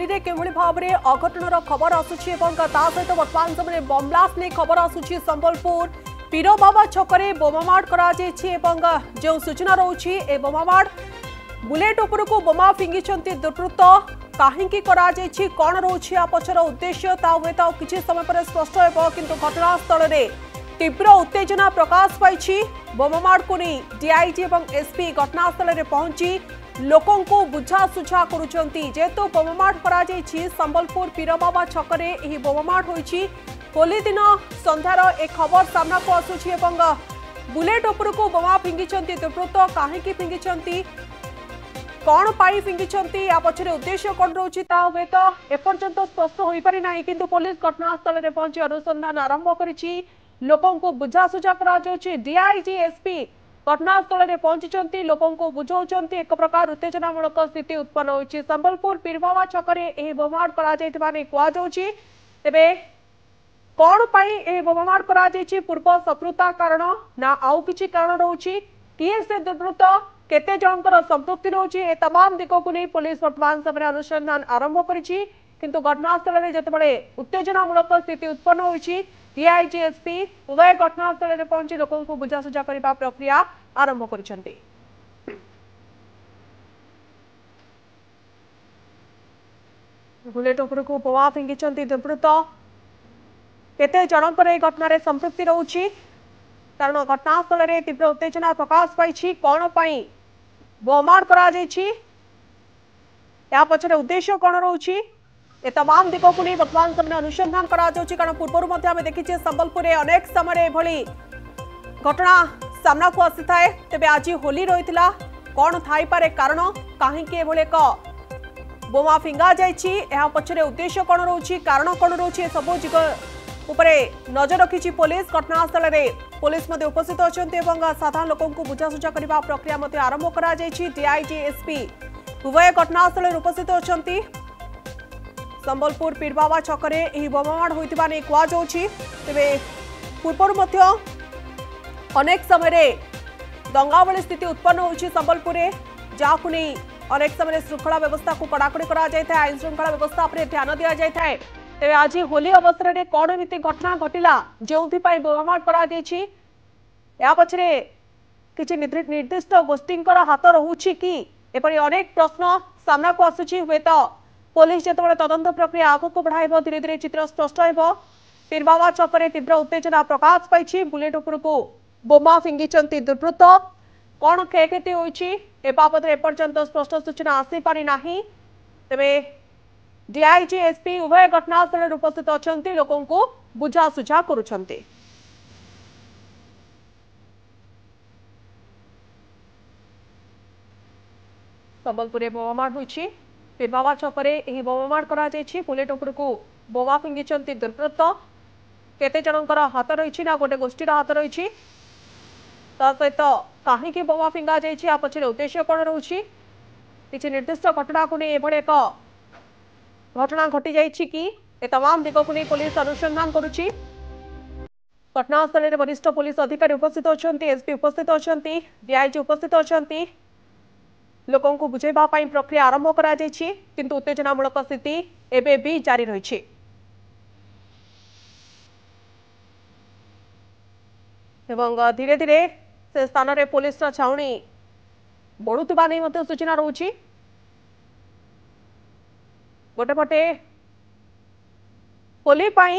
লিদে কেমলি ভাবরে আগতনার খবর আসুচি এবнга তা সৈত বর্তমানসমরে বম্লাসলি খবর আসুচি সম্বলপুর পিরো বাবা ছকরে বমমাড করা যাইচি এবнга যে সুচনা রহুচি এ বমমাড বুলেট ওপুরুক বমা ফিঙ্গিচন্তি দতৃত কাহি কি করা যাইচি কোন রহুচি আপছর উদ্দেশ্য তা মেতা কিচি সময় পর স্পষ্ট এব কিন্তু ঘটনাস্তলরে তীব্র উত্তেজনা প্রকাশ পাইচি বমমাড কোনি ডিআইজি এবнга এসপি ঘটনাস্তলরে পহंची लोक बुझा सुझा करेतु कर संबलपुर पीरबाबा छक बोमामाड हो होली दिन सन्धार एक खबर सामना को आसू बुलेट उपरक बोमा फिंगी दुर्वृत्त कहीं फिंगी कौन पाई फिंगी या पचर उद्देश्य कौन रोचे हूं तो एपर्तंत स्पष्ट हो पारिना कि पुलिस घटनास्थल में पहुंची अनुसंधान आरंभ कर लोक बुझा सुझा कर डीआईजी एसपी ઘટનાસ્થળે પહોંચી લોકોને બુઝાઉં એક પ્રકાર ઉત્તેજનામૂળક સ્થિતિ ઉત્પન્ન હોઈ સંબલપુર પીરવાવા છકરે એ બોમાડ કરાઈ કુહાઈ તેબે કોણ પાઈ એ બોમાડ કરાઈ પૂર્વ શત્રુતા કારણ ના આઉ કિછ કારણ રહી ટીએસએ ଦୁର୍ବୃତ୍ତ କେତେ ଜଣଙ୍କର ସମ୍ପୃକ୍ତି ରହୁଛି ଏ ତମାମ ଦିଗକୁ ନେଇ ପୋଲିସ ବର୍ତ୍ତମାନ ସମୟରେ ଅନୁସନ୍ଧାନ ଆରମ୍ଭ କରିଛି କିନ୍ତୁ ଘଟଣାସ୍ଥଳରେ ଯେତେବେଳେ ଉତ୍ତେଜନାମୂଳକ ସ୍ଥିତି ଉତ୍ପନ୍ନ ହୋଇଛି ଡିଆଇଜିଏସ୍ପି ଉଦୟ ଘଟଣାସ୍ଥଳରେ ପହଞ୍ଚି ଲୋକଙ୍କୁ ବୁଝାସୁଝା କରିବା ପ୍ରକ୍ରିୟା ଆରମ୍ଭ କରିଛନ୍ତି ବୁଲେଟ୍ ଉପରକୁ ବୋମା ଫିଙ୍ଗିଛନ୍ତି ଦୁର୍ବୃତ୍ତ କେତେ ଜଣଙ୍କର ଏହି ଘଟଣାରେ ସମ୍ପୃକ୍ତି ରହୁଛି କାରଣ ଘଟଣାସ୍ଥଳରେ ତୀବ୍ର ଉତ୍ତେଜନା ପ୍ରକାଶ ପାଇଛି କ'ଣ ପାଇଁ ବୋମାର କରାଯାଇଛି ଏହା ପଛରେ ଉଦ୍ଦେଶ୍ୟ କ'ଣ ରହୁଛି એ તમામ દિગોકુની વર્તમાન સમયે અનુસંધાન કરાયું કારણ પૂર્વરૂ અમે દેખીએ સંબલપુરે અનેક સમયે એભળી ઘટના સામનાકુ આસી થાય તેબે આજે હોલી રહી કણ થાઇપરે કારણ કાંકી એભળી એક બોમા ફિંગા જાય પછરે ઉદ્દેશ્ય કણ રહી કારણ કણ રહી એસબુ উপরে নজর রাখি পুলিশ ঘটনাস্থলের পুলিশ মধ্যে উপস্থিত অনেক এবং সাধারণ লোক বুঝাসুঝা করা প্রক্রিয়া আরম্ভ করা ডিআইজি এসপি উভয় ঘটনাস্থলের উপস্থিত অনেক সম্বলপুর পীরবাবা ছকরে এই বোমামাড় হয়ে কুযাচ্ছে তবে পূর্বর অনেক সময় দঙ্গাভি স্থিতি উৎপন্ন হচ্ছে সম্বলপুরে যা অনেক সময় শৃঙ্খলা ব্যবস্থা কড়াকড়ি করা যাই আইন শৃঙ্খলা ব্যবস্থা উপরে ধ্যান দিয়া যাই তবে আজ হোলি অবসরের কণ এমতি ঘটনা ঘটিলা যে বোমামাড় করা পছরে কিছু নির্দিষ্ট গোষ্ঠীঙ্কর হাত রয়েছে কি এপরি অনেক প্রশ্ন সামনাকু আসুচি হুয়েত পুলিশ যেতবে তদন্ত প্রক্রিয়া আগুক বড়াইব ধীরে ধীরে চিত্র স্পষ্ট হব পুলওয়ামা চকরে তীব্র উত্তেজনা প্রকাশ পাইছে বুলেট উপরক বোমা ফিঙ্গিছেন দুর্বৃত্ত কোণ ক্ষয়ক্ষতি হয়েছে এ বাবদে এপর্যন্ত স্পষ্ট সূচনা আসিপারি না তবে ডিআইজি এসপি উভয় ঘটনাস্থলের উপস্থিত অনেক লোক বুঝাসুঝা করছেন সম্বলপুরে বোমামার হয়েছে ଫିର୍ବାବା ଛକରେ ଏହି ବୋମାମାଡ଼ କରାଯାଇଛି ବୁଲେଟ୍ ଉପରକୁ ବୋମା ଫିଙ୍ଗିଛନ୍ତି ଦୁର୍ବୃତ୍ତ କେତେ ଜଣଙ୍କର ହାତ ରହିଛି ନା ଗୋଟେ ଗୋଷ୍ଠୀର ହାତ ରହିଛି ତା ସହିତ କାହିଁକି ବୋମା ଫିଙ୍ଗାଯାଇଛି ଆ ପଛରେ ଉଦ୍ଦେଶ୍ୟ କ'ଣ ରହୁଛି କିଛି ନିର୍ଦ୍ଦିଷ୍ଟ ଘଟଣାକୁ ନେଇ ଏଭଳି ଏକ ଘଟଣା ଘଟିଯାଇଛି କି ଏ ତମାମ ଦିଗକୁ ନେଇ ପୋଲିସ ଅନୁସନ୍ଧାନ କରୁଛି ঘটনাস্থলের বরিষ্ঠ পুলিশ অধিকারী উপস্থিত অনেক এসপি উপস্থিত অনেক ডিআইজি উপস্থিত অনেক ଲୋକଙ୍କୁ ବୁଝାଇବା ପାଇଁ ପ୍ରକ୍ରିୟା ଆରମ୍ଭ କରାଯାଇଛି କିନ୍ତୁ ଉତ୍ତେଜନାମୂଳକ ସ୍ଥିତି ଏବେ ବି ଜାରି ରହିଛି এবং ধীরে ধীরে সে স্থানরে পুলিশর ছাউনি বড়ুয়া নিয়ে মধ্যে সূচনা রয়েছে গোটে পটে হোলি পাই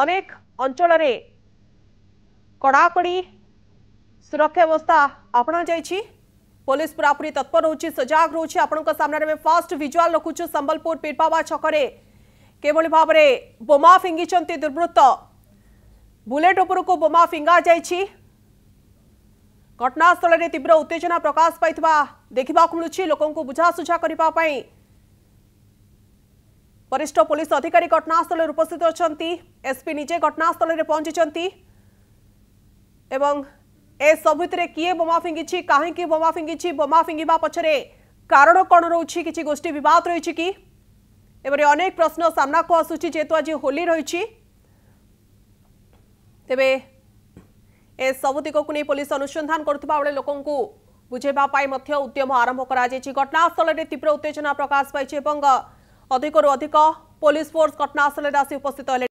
অনেক অঞ্চলের কড়াকড়ি সুরক্ষা ব্যবস্থা আপনা যাইছি पुलिस पूरा पूरी तत्पर रोचे सजग रोचे आपनों का सामना में फास्ट विजुअल रखुच संबलपुर पीरपावा छक केवल भाव बोमा फिंगी दुर्वृत्त बुलेट उपरक बोमा फिंगा जा घटनास्थल में तीव्र उत्तेजना प्रकाश पाई देखा मिलूँ लोकं बुझासुझा करने वरिष्ठ पुलिस अधिकारी घटनास्थल उपस्थित अच्छा एसपी निजे घटनास्थल में पहुंची एवं ଏସବୁଥିରେ କିଏ ବୋମା ଫିଙ୍ଗିଛି କାହିଁକି ବୋମା ଫିଙ୍ଗିଛି ବୋମା ଫିଙ୍ଗିବା ପଛରେ କାରଣ କ'ଣ ରହୁଛି କିଛି ଗୋଷ୍ଠୀ ବିବାଦ ରହିଛି କି ଏପରି ଅନେକ ପ୍ରଶ୍ନ ସାମ୍ନାକୁ ଆସୁଛି ଯେହେତୁ ଆଜି ହୋଲି ରହିଛି ତେବେ ଏସବୁ ଦିଗକୁ ନେଇ ପୋଲିସ ଅନୁସନ୍ଧାନ କରୁଥିବା ବେଳେ ଲୋକଙ୍କୁ ବୁଝାଇବା ପାଇଁ ମଧ୍ୟ ଉଦ୍ୟମ ଆରମ୍ଭ କରାଯାଇଛି ଘଟଣାସ୍ଥଳରେ ତୀବ୍ର ଉତ୍ତେଜନା ପ୍ରକାଶ ପାଇଛି ଏବଂ ଅଧିକରୁ ଅଧିକ ପୋଲିସ ଫୋର୍ସ ଘଟଣାସ୍ଥଳରେ ଆସି ଉପସ୍ଥିତ ହେଲେ